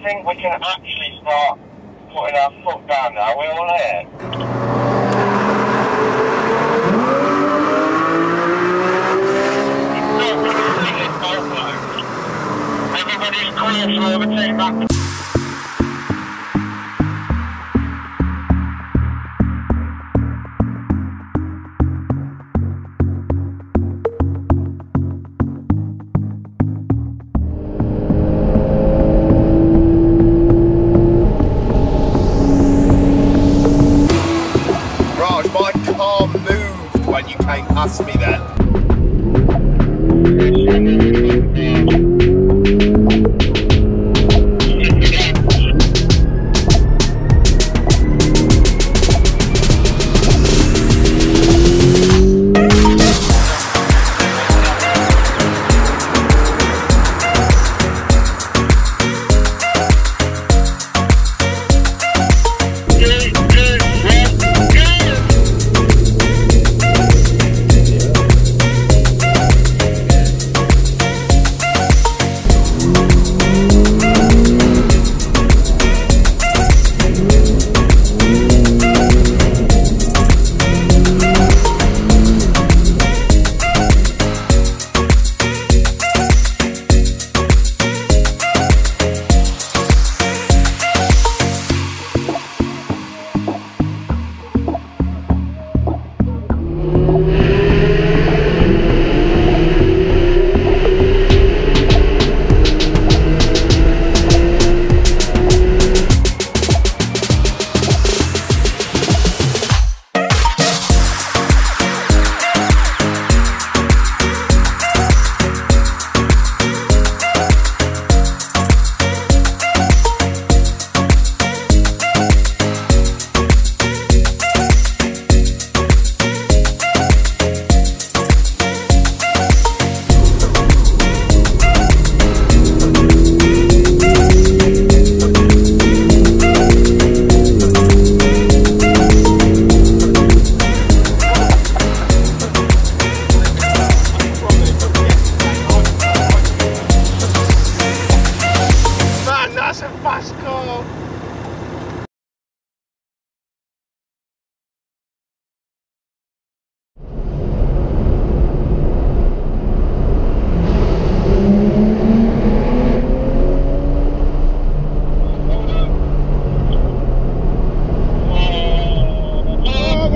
I think we can actually start putting our foot down now. We're all here. Everybody's clear for overtake back. must be that.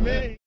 me.